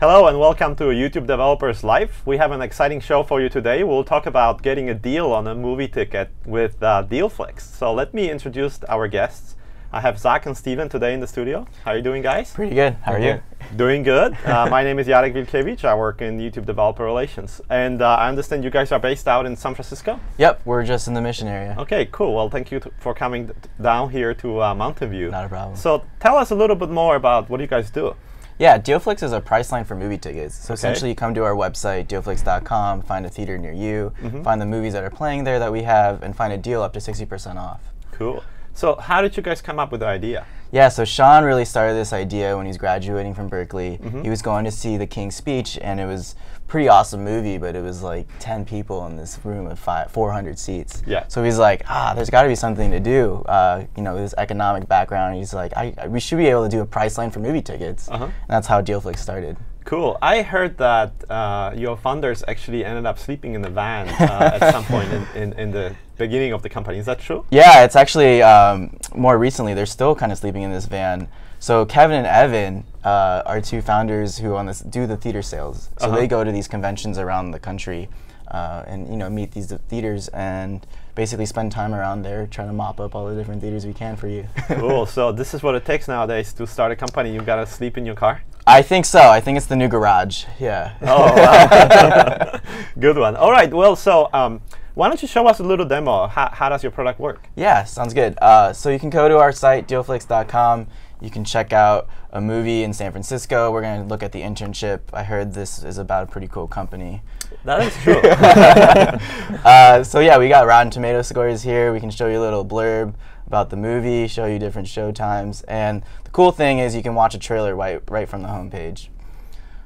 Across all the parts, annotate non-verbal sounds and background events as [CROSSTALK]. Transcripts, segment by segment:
Hello and welcome to YouTube Developers Live. We have an exciting show for you today. We'll talk about getting a deal on a movie ticket with uh, Dealflicks. So let me introduce our guests. I have Zach and Steven today in the studio. How are you doing, guys? Pretty good. How are you? Doing good. Uh, [LAUGHS] my name is Jarek Wilkiewicz. I work in YouTube Developer Relations. And uh, I understand you guys are based out in San Francisco? Yep, we're just in the mission area. Okay, cool. Well, thank you for coming down here to uh, Mountain View. Not a problem. So tell us a little bit more about what you guys do. Yeah, Dealflicks is a Priceline for movie tickets. So okay. essentially, you come to our website, dealflicks.com, find a theater near you, mm -hmm. find the movies that are playing there that we have, and find a deal up to 60% off. Cool. So how did you guys come up with the idea? Yeah, so Sean really started this idea when he was graduating from Berkeley. Mm -hmm. He was going to see The King's Speech, and it was pretty awesome movie, but it was like 10 people in this room of five, 400 seats. Yeah. So he's like, ah, there's got to be something to do. Uh, you know, his economic background. He's like, I, I, we should be able to do a Priceline for movie tickets. Uh -huh. And that's how Dealflicks started. Cool. I heard that uh, your founders actually ended up sleeping in the van uh, [LAUGHS] at some point in, in, in, the beginning of the company. Is that true? Yeah, it's actually um, more recently. They're still kind of sleeping in this van. So Kevin and Evan uh, are two founders who on this do the theater sales. So -huh. they go to these conventions around the country uh, and you know meet these theaters and basically spend time around there trying to mop up all the different theaters we can for you. cool. [LAUGHS] So this is what it takes nowadays to start a company. You've gotta sleep in your car. I think so. I think it's the new garage. Yeah. Oh, wow. [LAUGHS] Good one. All right. Well, so um, why don't you show us a little demo? How, how does your product work? Yeah, sounds good. Uh, so you can go to our site, dealflicks.com. You can check out a movie in San Francisco. We're going to look at the internship. I heard this is about a pretty cool company. That is true. [LAUGHS] uh, so yeah, we got Rotten Tomato scores here. We can show you a little blurb about the movie, show you different show times, and the cool thing is you can watch a trailer right, right from the homepage.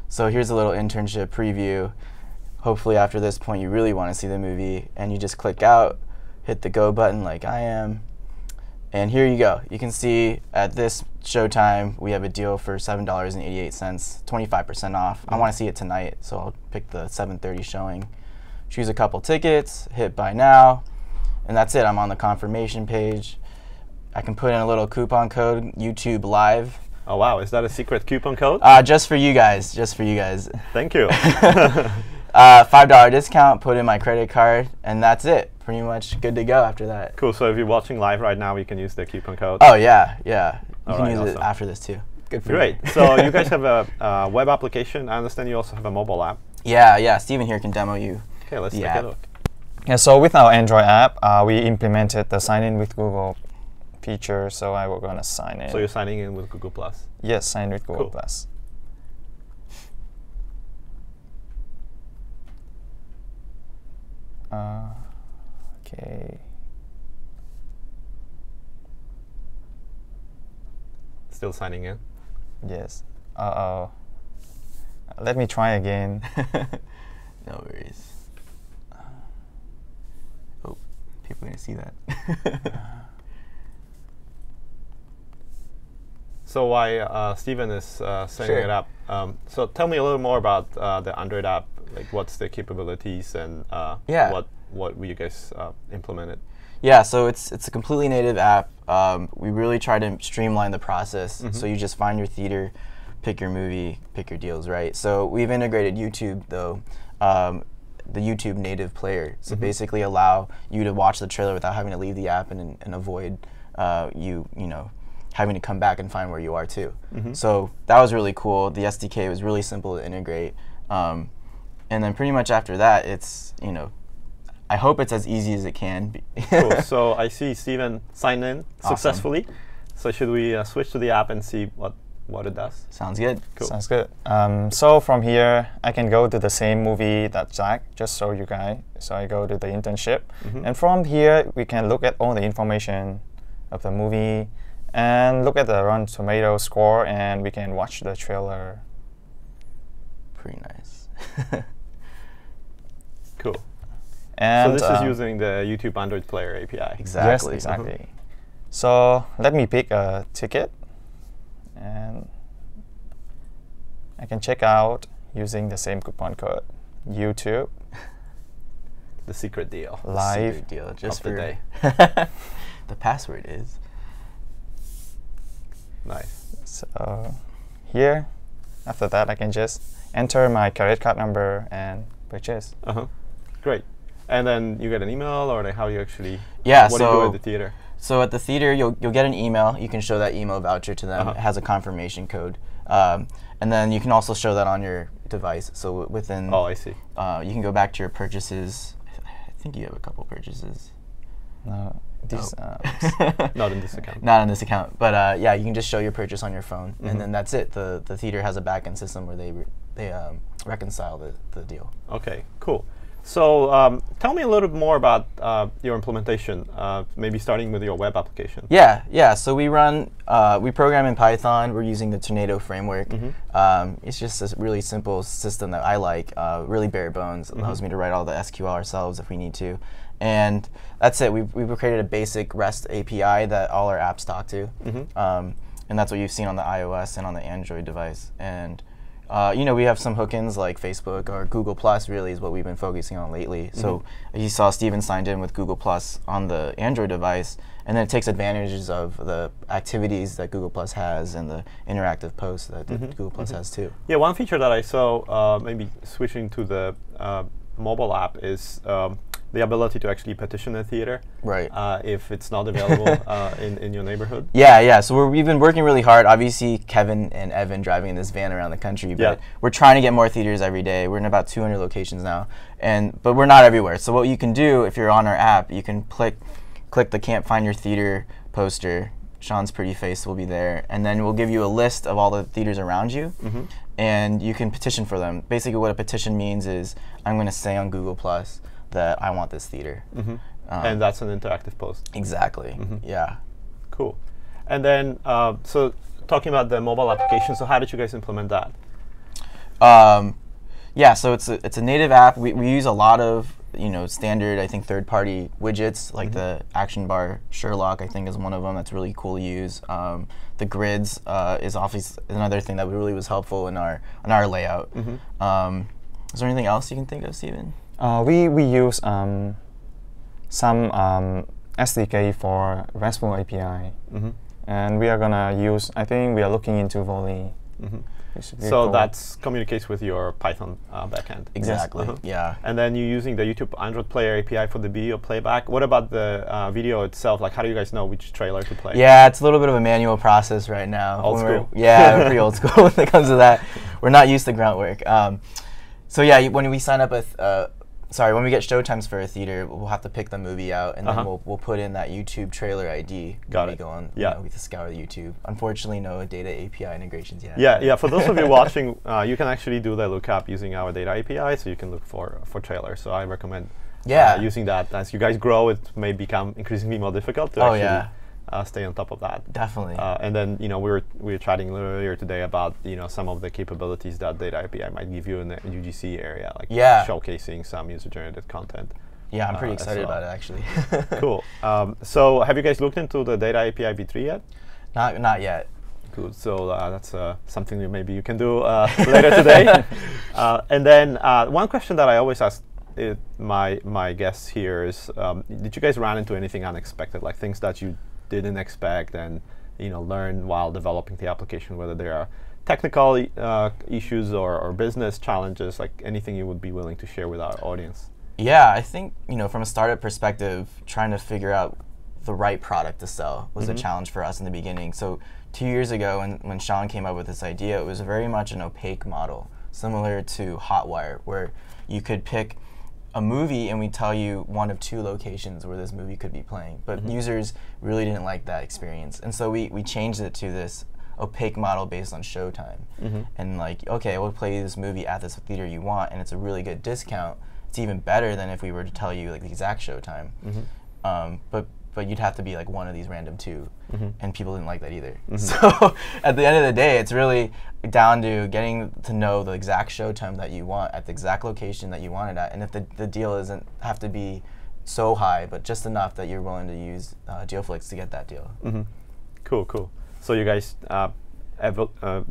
So here's a little internship preview. Hopefully after this point you really want to see the movie, and you just click out, hit the go button like I am, and here you go. You can see at this showtime we have a deal for $7.88, 25% off. I want to see it tonight, so I'll pick the 7.30 showing. Choose a couple tickets, hit buy now, and that's it. I'm on the confirmation page. I can put in a little coupon code, YouTube Live. Oh wow, is that a secret coupon code? Uh, just for you guys, just for you guys. Thank you. [LAUGHS] [LAUGHS] uh, $5 discount, put in my credit card, and that's it. Pretty much good to go after that. Cool, so if you're watching live right now, you can use the coupon code. Oh yeah, yeah. You All can right, use awesome. it after this too. Good for Great, so [LAUGHS] you guys have a uh, web application. I understand you also have a mobile app. Yeah, yeah, Steven here can demo you Okay, let's take app. a look. Yeah, so with our Android app, uh, we implemented the sign in with Google feature, so I will gonna sign in. So you're signing in with Google Plus? Yes, sign with Google cool. Plus. Uh, okay. Still signing in? Yes. Uh-oh. Let me try again. [LAUGHS] no worries. Oh, people are going to see that. [LAUGHS] So why uh, Steven is uh, setting sure. it up. Um, so tell me a little more about uh, the Android app. Like, what's the capabilities and uh, yeah. what what you guys uh, implemented? Yeah, so it's it's a completely native app. Um, we really try to streamline the process. Mm -hmm. So you just find your theater, pick your movie, pick your deals, right? So we've integrated YouTube though. Um, the YouTube native player. So mm -hmm. basically allow you to watch the trailer without having to leave the app and, and avoid uh, you, you know, having to come back and find where you are too. Mm -hmm. So that was really cool. The SDK was really simple to integrate. Um, and then pretty much after that, it's, you know, I hope it's as easy as it can be. cool. [LAUGHS] So I see Steven sign in awesome. successfully. So should we uh, switch to the app and see what, what it does? Sounds good. Cool. Sounds good. Um, so from here, I can go to the same movie that Zach just showed you guys. So I go to the internship. Mm -hmm. And from here, we can look at all the information of the movie, and look at the Rotten Tomato score, and we can watch the trailer. Pretty nice. [LAUGHS] cool. And so this um, is using the YouTube Android Player API. Exactly. Yes, exactly. Mm -hmm. So let me pick a ticket, and I can check out using the same coupon code. YouTube. [LAUGHS] the secret deal. Live secret deal, just for the day. [LAUGHS] the password is Nice. So here, after that, I can just enter my credit card number and purchase. Uh huh. Great. And then you get an email, or like how you actually? Yeah, What do you do so- at the theater? So at the theater, you'll you'll get an email. You can show that email voucher to them. Uh-huh. It has a confirmation code, um, and then you can also show that on your device. So w- within, Oh, I see. uh, you can go back to your purchases. I think you have a couple purchases. No, this, Oh. uh, [LAUGHS] Not in this account. Not on this account, but uh, yeah, you can just show your purchase on your phone, Mhm. and then that's it. the The theater has a backend system where they re- they um, reconcile the, the deal. Okay, cool. So um, tell me a little bit more about uh, your implementation. Uh, maybe starting with your web application. Yeah, yeah. So we run, uh, we program in Python. We're using the Tornado framework. Mhm. Um, it's just a really simple system that I like, uh, really bare bones. It allows Mhm. me to write all the SQL ourselves if we need to. And that's it. We've, we've created a basic REST API that all our apps talk to. Mhm. Um, and that's what you've seen on the iOS and on the Android device. And uh, you know, we have some hook-ins like Facebook or Google Plus. Really, is what we've been focusing on lately. So you saw Steven signed in with Google Plus on the Android device, and then it takes advantages of the activities that Google Plus has and the interactive posts that that Google Plus has too. Yeah, one feature that I saw, uh, maybe switching to the uh, mobile app, is um, the ability to actually petition a theater Right. uh, if it's not available [LAUGHS] uh, in, in your neighborhood. Yeah, yeah. So we're, we've been working really hard. Obviously, Kevin and Evan driving in this van around the country, but Yeah. we're trying to get more theaters every day. We're in about 200 locations now, and but we're not everywhere. So what you can do if you're on our app, you can click click the Can't Find Your Theater poster. Sean's pretty face will be there, and then we'll give you a list of all the theaters around you, Mhm. and you can petition for them. Basically, what a petition means is I'm going to say on Google Plus that I want this theater. Mhm. Um, and that's an interactive post. Exactly. Mhm. Yeah. Cool. And then, uh, so talking about the mobile application, so how did you guys implement that? Um, yeah, so it's a, it's a native app. We, we use a lot of you know standard I think third party widgets like the Action Bar Sherlock I think is one of them that's really cool to use. Um, the grids uh, is obviously another thing that really was helpful in our in our layout. Um, is there anything else you can think of, Steven? Uh, we, we use um, some um, SDK for RESTful API. Mm-hmm. And we are gonna use, I think we are looking into Volley. Which should be So that communicates with your Python uh, backend. Exactly. Uh-huh. Yeah. And then you're using the YouTube Android Player API for the video playback. What about the uh, video itself? Like, how do you guys know which trailer to play? Yeah, it's a little bit of a manual process right now. Old when we're- school. [LAUGHS] Yeah, we're pretty old [LAUGHS] school [LAUGHS] when it comes to that. We're not used to grunt work. Um, so yeah, when we sign up with, uh, sorry, when we get showtimes for a theater, we'll have to pick the movie out, and Uh-huh. then we'll, we'll put in that YouTube trailer ID. Got when we it. go on. Yeah. You know, we have to scour the YouTube. Unfortunately, no data API integrations yet. Yeah, yeah. For those of you [LAUGHS] watching, uh, you can actually do the lookup using our data API, so you can look for for trailers. So I recommend Yeah. uh, using that. As you guys grow, it may become increasingly more difficult to Oh, actually yeah. Uh, stay on top of that. Definitely. Uh, and then you know we were we were chatting earlier today about you know some of the capabilities that data API might give you in the UGC area, like Yeah. showcasing some user generated content. yeah, I'm pretty uh, excited well. about it actually. [LAUGHS] cool. Um, so have you guys looked into the data API v3 yet? Not not yet. Good. So uh, that's uh, something that maybe you can do uh, [LAUGHS] later today. [LAUGHS] uh, and then uh, one question that I always ask my my guests here is: um, Did you guys run into anything unexpected, like things that you didn't expect and you know learn while developing the application, whether there are technical uh, issues or, or business challenges, like anything you would be willing to share with our audience? Yeah, I think you know from a startup perspective, trying to figure out the right product to sell was a challenge for us in the beginning. So two years ago, when when Sean came up with this idea, it was very much an opaque model, similar to Hotwire, where you could pick a movie and we tell you one of two locations where this movie could be playing. But mm-hmm. users really didn't like that experience, and so we we changed it to this opaque model based on showtime. Mm-hmm. And like okay we'll play this movie at this theater you want and it's a really good discount. It's even better than if we were to tell you like the exact showtime. Mm-hmm. Um, but but you'd have to be like one of these random 2 and people didn't like that either [LAUGHS] so at the end of the day it's really down to getting to know the exact showtime that you want at the exact location that you want it at and if the, the deal doesn't have to be so high but just enough that you're willing to use uh, dealflicks to get that deal Mm-hmm. Cool, cool. So you guys uh, uh,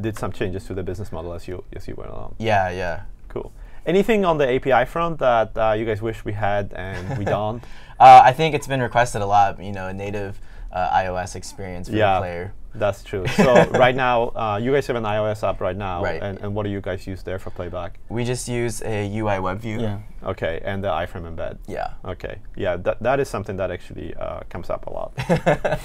did some changes to the business model as you as you went along. yeah yeah Cool. Anything on the API front that uh, you guys wish we had and we [LAUGHS] don't? Uh, I think it's been requested a lot. You know, a native uh, iOS experience for Yeah. the player. That's true. [LAUGHS] So right now, uh, you guys have an iOS app right now, Right. and, and what do you guys use there for playback? We just use a UI web view. Yeah. Okay, and the iframe embed. Yeah. Okay, yeah, that, that is something that actually uh, comes up a lot. [LAUGHS]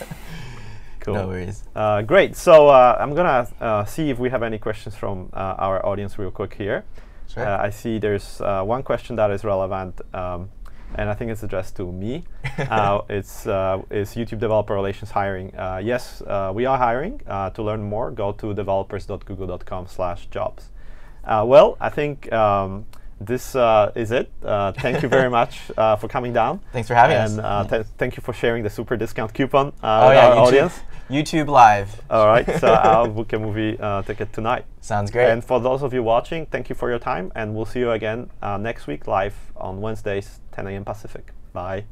Cool. No worries. Uh, great. So uh, I'm gonna uh, see if we have any questions from uh, our audience real quick here. Sure. Uh, I see there's uh, one question that is relevant, um, and I think it's addressed to me. [LAUGHS] uh, it's uh, is YouTube developer relations hiring? Uh, yes, uh, we are hiring. Uh, to learn more, go to developers.google.com/jobs. Uh, well, I think. Um, this uh, is it. Uh, thank you very [LAUGHS] much uh, for coming down. Thanks for having us. and uh, th- thank you for sharing the super discount coupon uh, oh with yeah, our YouTube, audience. YouTube Live. All right, so I'll book a movie uh, ticket tonight. Sounds great. And for those of you watching, thank you for your time, and we'll see you again uh, next week live on Wednesdays, 10 a.m. Pacific. Bye.